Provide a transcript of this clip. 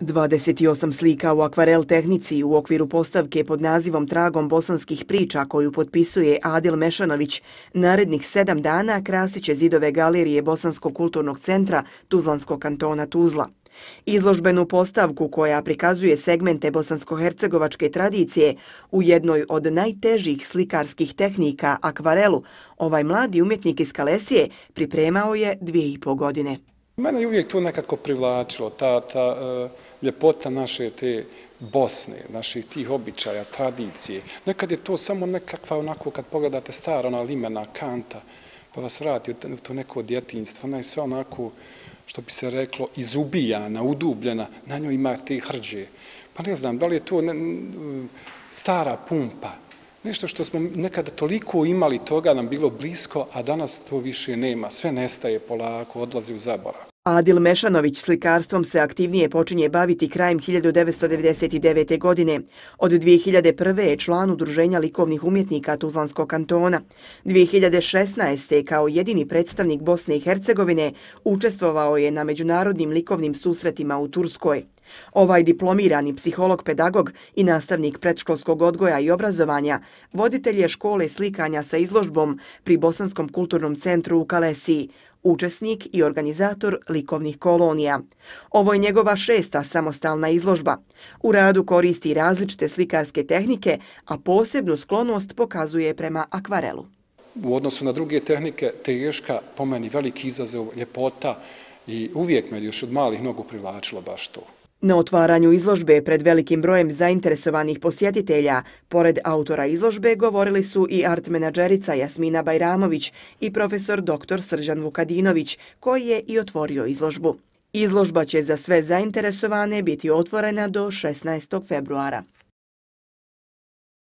28 slika u akvarel tehnici u okviru postavke pod nazivom Tragom bosanskih priča koju potpisuje Adil Mešanović narednih sedam dana krasiće zidove galerije Bosanskog kulturnog centra Tuzlanskog kantona Tuzla. Izložbenu postavku koja prikazuje segmente bosansko-hercegovačke tradicije u jednoj od najtežih slikarskih tehnika akvarelu, ovaj mladi umjetnik iz Kalesije pripremao je dvije i po godine. Mene je uvijek to nekako privlačilo, ta, ta uh, ljepota naše te Bosne, naših tih običaja, tradicije. Nekad je to samo nekakva onako kad pogledate stara ona limena, kanta, pa vas vrati u to neko djetinstvo, ona je sve onako, što bi se reklo, izubijana, udubljena, na njoj ima te hrđe. Pa ne znam, da li je to ne, stara pumpa, nešto što smo nekada toliko imali toga nam bilo blisko, a danas to više nema, sve nestaje polako, odlazi u zaborav. Adil Mešanović slikarstvom se aktivnije počinje baviti krajem 1999. godine. Od 2001. je član Udruženja likovnih umjetnika Tuzlanskog kantona. 2016. kao jedini predstavnik Bosne i Hercegovine učestvovao je na međunarodnim likovnim susretima u Turskoj. Ovaj diplomirani psiholog-pedagog i nastavnik predškolskog odgoja i obrazovanja voditelj je škole slikanja sa izložbom pri Bosanskom kulturnom centru u Kalesiji, učesnik i organizator likovnih kolonija. Ovo je njegova šesta samostalna izložba. U radu koristi različite slikarske tehnike, a posebnu sklonost pokazuje prema akvarelu. U odnosu na druge tehnike, teška, po meni veliki izazov, ljepota i uvijek me još od malih nogu privlačilo baš to. Na otvaranju izložbe pred velikim brojem zainteresovanih posjetitelja, pored autora izložbe, govorili su i art menadžerica Jasmina Bajramović i profesor dr. Sržan Vukadinović, koji je i otvorio izložbu. Izložba će za sve zainteresovane biti otvorena do 16. februara.